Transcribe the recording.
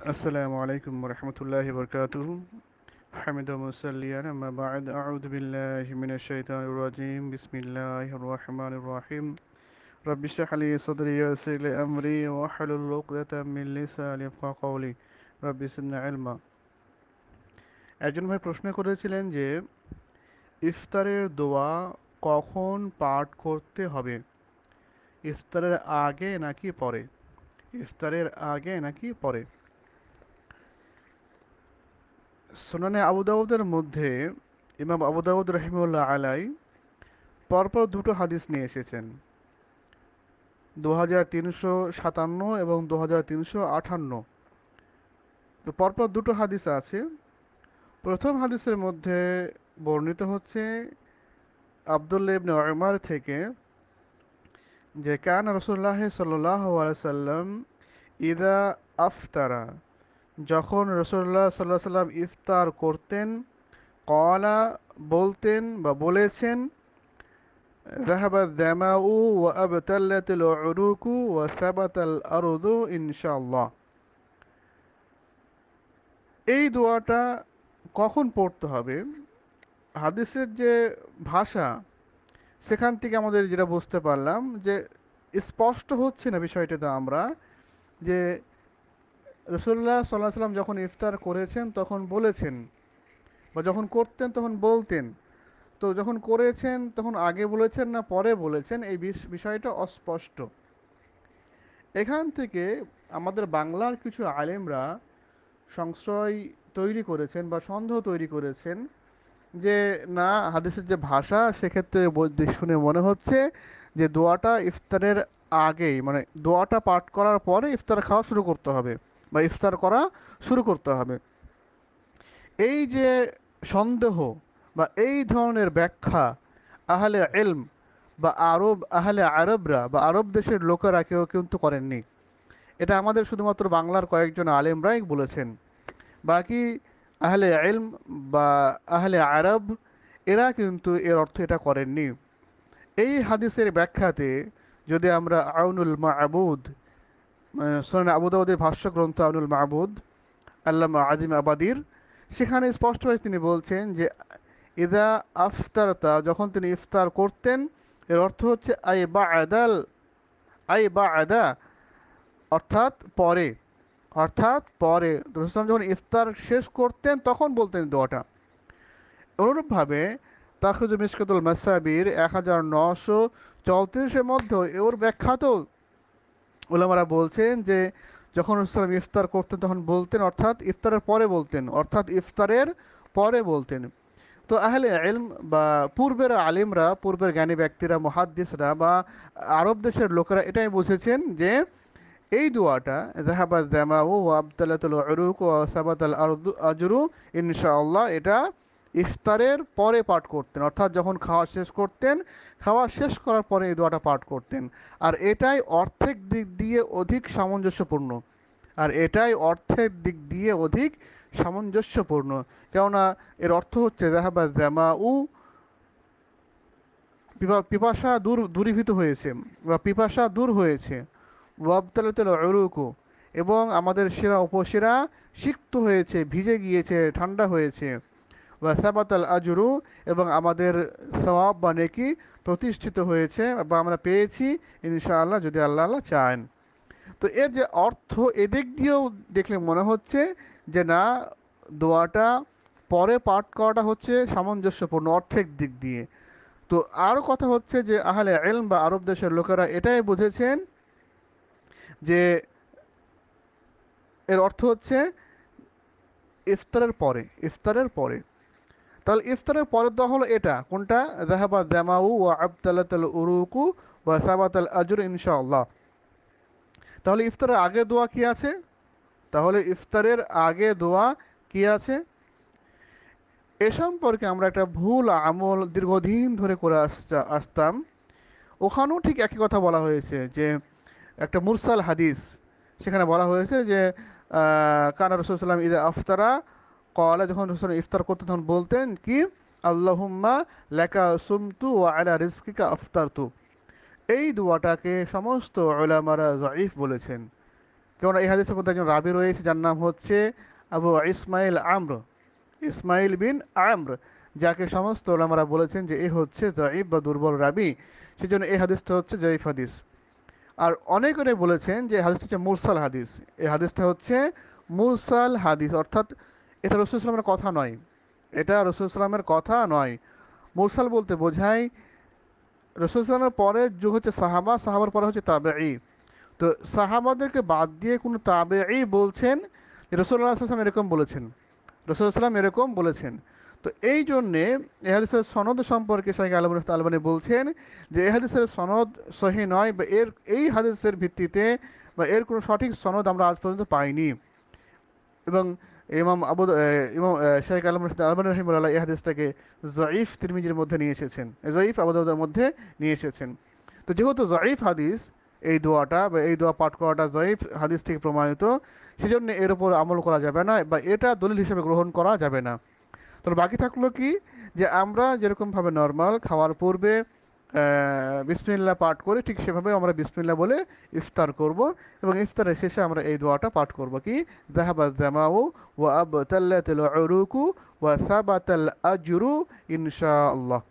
السلام عليكم ورحمة الله وبركاته حمد مسليا أما بعد أعوذ بالله من الشيطان الرجيم بسم الله الرحمن الرحيم رب اشرح لي صدري ويسر لي أمري واحلل عقدة من লিসানি يفقهوا قولي رب زدنا علما একজন ভাই প্রশ্ন করেছিলেন যে ইফতারের দোয়া কখন পাঠ করতে হবে ইফতারের আগে নাকি পরে ইফতারের আগে নাকি পরে সোনানে আবু দাউদের মধ্যে ইমাম আবু দাউদ রহিমুল্লাহ আলাই পরপর দুটো হাদিস নিয়ে এসেছেন। দু হাজার তিনশো সাতান্ন এবং দু হাজার তিনশো আটান্ন। তো পরপর দুটো হাদিস আছে। প্রথম হাদিসের মধ্যে বর্ণিত হচ্ছে আবদুল্লা ইবনে থেকে যে কান রসুল্লাহ সাল্লাহ সাল্লাম ইদা আফতারা। যখন রসুল্লাহ সাল্লাহ সাল্লাম ইফতার করতেন কলা বলতেন বা বলেছেন ও আরুদু ইনশাল্লাহ এই দোয়াটা কখন পড়তে হবে? হাদিসের যে ভাষা, সেখান থেকে আমাদের যেটা বুঝতে পারলাম যে স্পষ্ট হচ্ছে না বিষয়টাতে আমরা যে রসুল্লাহ সাল্লাহ সাল্লাম যখন ইফতার করেছেন, তখন বলেছেন বা যখন করতেন তখন বলতেন। তো যখন করেছেন, তখন আগে বলেছেন না পরে বলেছেন? এই বিষয়টা অস্পষ্ট। এখান থেকে আমাদের বাংলার কিছু আলেমরা সংশয় তৈরি করেছেন বা সন্দেহ তৈরি করেছেন যে, না, হাদিসের যে ভাষা, সেক্ষেত্রে শুনে মনে হচ্ছে যে, দোয়াটা ইফতারের আগেই মানে দোয়াটা পাঠ করার পরে ইফতার খাওয়া শুরু করতে হবে। বা ইফতার করা শুরু করতে হবে। এই যে সন্দেহ বা এই ধরনের ব্যাখ্যা আহলে এলম বা আরব, আহলে আরবরা বা আরব দেশের লোকেরা কেউ কিন্তু করেননি। এটা আমাদের শুধুমাত্র বাংলার কয়েকজন আলেমরাই বলেছেন। বাকি আহলে এলম বা আহলে আরব, এরা কিন্তু এর অর্থ এটা করেননি। এই হাদিসের ব্যাখ্যাতে যদি আমরা আউনুল মাহবুদ সোনান আবুদাউদের ভাষ্য গ্রন্থ আউনুল মাহবুদ আল্লামা আজিম আবাদির। সেখানে স্পষ্টভাবে তিনি বলছেন যে, ইদা আফতারতা যখন তিনি ইফতার করতেন, এর অর্থ হচ্ছে, আই বা আদাল আই বা আদা অর্থাৎ পরে অর্থাৎ পরে। রসুলাম যখন ইফতার শেষ করতেন, তখন বলতেন দোয়াটা। অনুরূপভাবে, তাখরুজ মিসকাতুল মাসাবির এক হাজার নশো চৌত্রিশের মধ্যে ওর ব্যাখ্যাতেও ওলামারা বলছেন যে, যখন রসুলাম ইফতার করতেন, তখন বলতেন, অর্থাৎ ইফতারের পরে বলতেন, অর্থাৎ ইফতারের পরে বলতেন। তো আহলে এলম বা পূর্বের আলিমরা, পূর্বের জ্ঞানী ব্যক্তিরা, মহাদ্দিসরা বা আরব দেশের লোকেরা এটাই বুঝেছেন যে, এই দোয়াটা জাহাবাদ জামা ও আবদালাতুল অরুক ও সাবাত আল আজরু ইনশাআল্লাহ এটা ইফতারের পরে পাঠ করতেন, অর্থাৎ যখন খাওয়া শেষ করতেন, খাওয়া শেষ করার পরে এই দোয়াটা পাঠ করতেন। আর এটাই অর্থের দিক দিয়ে অধিক সামঞ্জস্যপূর্ণ। আর এটাই অর্থের দিক দিয়ে অধিক সামঞ্জস্যপূর্ণ। কেননা এর অর্থ হচ্ছে জাহাবা জামা উ পিপাসা দূর, দূরীভূত হয়েছে, বা পিপাসা দূর হয়েছে। ওয়াবতালাতুল অরুকু এবং আমাদের শিরা, উপশিরা সিক্ত হয়েছে, ভিজে গিয়েছে, ঠান্ডা হয়েছে। ওয়াসাবাতাল আজরু এবং আমাদের সওয়াব বা নেকি প্রতিষ্ঠিত হয়েছে বা আমরা পেয়েছি, ইনশাআল্লাহ যদি আল্লাহ আল্লাহ চান। তো এর যে অর্থ এদিক দিয়েও দেখলে মনে হচ্ছে যে না, দোয়াটা পরে পাঠ করাটা হচ্ছে সামঞ্জস্যপূর্ণ অর্থের দিক দিয়ে। তো আরও কথা হচ্ছে যে আহলে এলম বা আরব দেশের লোকেরা এটাই বুঝেছেন যে এর অর্থ হচ্ছে ইফতারের পরে ইফতারের পরে। তাহলে ইফতারের পরের দোয়া হলো এটা। কোনটা? জাহাবা জামাউ ও আবতালাতাল উরুকু বা সাবাত আল আজর ইনশাআল্লাহ। তাহলে ইফতারের আগে দোয়া কি আছে? তাহলে ইফতারের আগে দোয়া কি আছে? এ সম্পর্কে আমরা একটা ভুল আমল দীর্ঘদিন ধরে করে আসতা আসতাম। ওখানেও ঠিক একই কথা বলা হয়েছে যে, একটা মুরসাল হাদিস, সেখানে বলা হয়েছে যে কানা রসুলাম ঈদ আফতারা কলা যখন ইফতার করতেন তখন বলতেন কি, আল্লাহুম্মা লেকা সুমতু ও আলা রিস্কিকা আফতার তু এই দোয়াটাকে সমস্ত ওলামারা জাইফ বলেছেন। কেননা এই হাদিসের মধ্যে একজন রাবি রয়েছে, যার নাম হচ্ছে আবু ইসমাইল আমর। ইসমাইল বিন আমর, যাকে সমস্ত ওলামারা বলেছেন যে এ হচ্ছে জয়ীব বা দুর্বল রাবি। সেজন্য এই হাদিসটা হচ্ছে জয়ীফ হাদিস। আর অনেক অনেক বলেছেন যে হাদিসটা হচ্ছে মুরসাল হাদিস। এই হাদিসটা হচ্ছে মুরসাল হাদিস, অর্থাৎ এটা রসুল ইসলামের কথা নয়। এটা রসুল ইসলামের কথা নয়। মুরসাল বলতে বোঝায়, রসুল ইসলামের পরে যুগ হচ্ছে সাহাবা, সাহাবার পরে হচ্ছে তাবেঈ। তো সাহাবাদেরকে বাদ দিয়ে কোনো তাবেঈ বলছেন যে রসুল্লাহ আসলাম এরকম বলেছেন। রসুলাম এরকম বলেছেন। তো এই জন্যে এহাদিসের সনদ সম্পর্কে শাহ আলম আলবানি বলছেন যে এহাদিসের সনদ সহি নয় বা এর, এই হাদিসের ভিত্তিতে বা এর কোনো সঠিক সনদ আমরা আজ পর্যন্ত পাইনি। এবং ইমাম আবু ইমাম শাহেখ আলম আলবান রহিমুল্লাহ এই হাদিসটাকে জয়ীফ তিরমিজির মধ্যে নিয়ে এসেছেন। জয়ীফ আবুদাউদের মধ্যে নিয়ে এসেছেন। তো যেহেতু জয়ীফ হাদিস, এই দোয়াটা বা এই দোয়া পাঠ করাটা জয়ীফ হাদিস থেকে প্রমাণিত, সেজন্য এর উপর আমল করা যাবে না বা এটা দলিল হিসেবে গ্রহণ করা যাবে না। তো বাকি থাকল কি? যে আমরা যেরকমভাবে নর্মাল খাওয়ার পূর্বে বিসমিল্লা পাঠ করে ঠিক সেভাবে আমরা বিসমিল্লা বলে ইফতার করব এবং ইফতারের শেষে আমরা এই দোয়াটা পাঠ করব কি? দাহাবাদ জামাউ ওয়া আবতাল্লাতিল উরুকু ওয়া সাবাতাল আজরু ইনশাআল্লাহ।